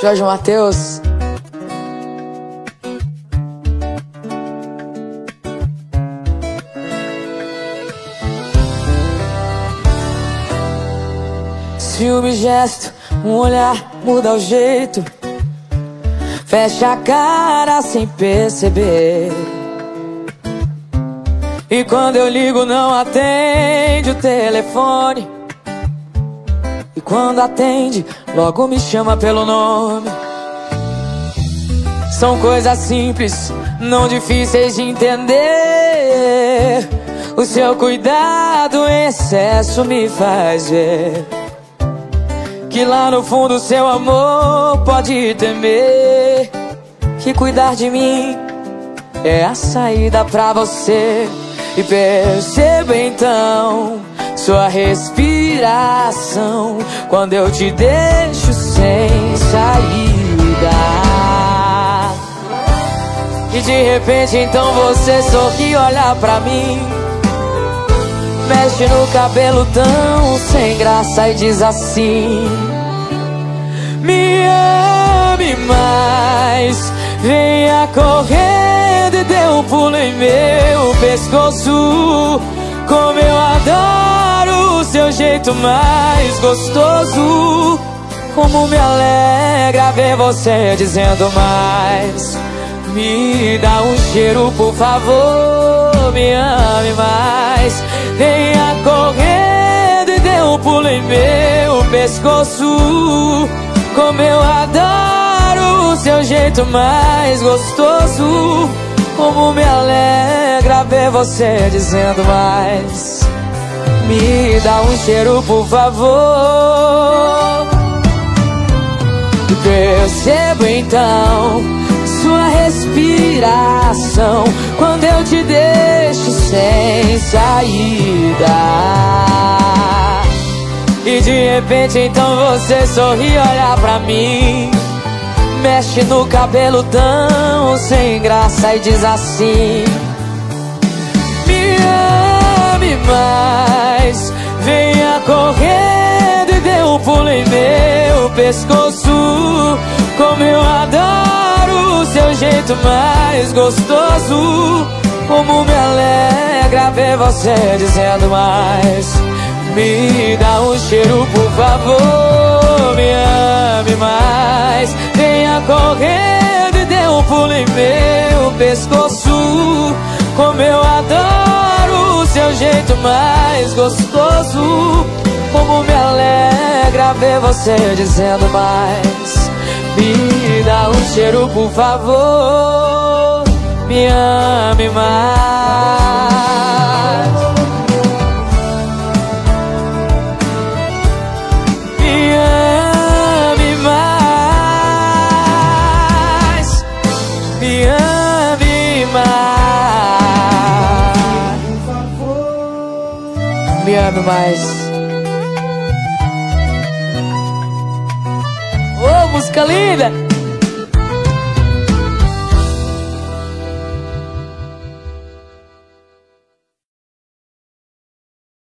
Jorge Matheus. Ciúme, gesto, um olhar muda o jeito. Fecha a cara sem perceber. E quando eu ligo, não atende o telefone. E quando atende, logo me chama pelo nome. São coisas simples, não difíceis de entender. O seu cuidado em excesso me faz ver que lá no fundo seu amor pode temer. Que cuidar de mim é a saída pra você. E perceba então sua respiração quando eu te deixo sem saída. E de repente então você sorri olha pra mim. Mexe no cabelo tão sem graça e diz assim: Me ame mais, venha correndo e dê um pulo em meu pescoço. Como eu adoro o seu jeito mais gostoso. Como me alegra ver você dizendo mais. Me dá um cheiro, por favor, me ame mais. Venha correndo e dê um pulo em meu pescoço. Como eu adoro seu jeito mais gostoso. Como me alegra ver você dizendo mais. Me dá um cheiro, por favor. Percebo então sua respiração quando eu te deixo sem saída. E de repente então você sorri olha pra mim. Mexe no cabelo tão sem graça e diz assim: Me ame mais, venha correndo e dê um pulo em meu pescoço. Como eu adoro o seu jeito mais gostoso. Como me alegra ver você dizendo mais. Me dá um cheiro, por favor, me pulo em meu pescoço. Como eu adoro o seu jeito mais gostoso. Como me alegra ver você dizendo mais. Me dá um cheiro, por favor. Me ame mais. Mais. Me ame mais. Ô, música linda!